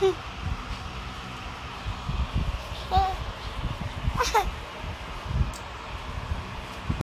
Ha ha.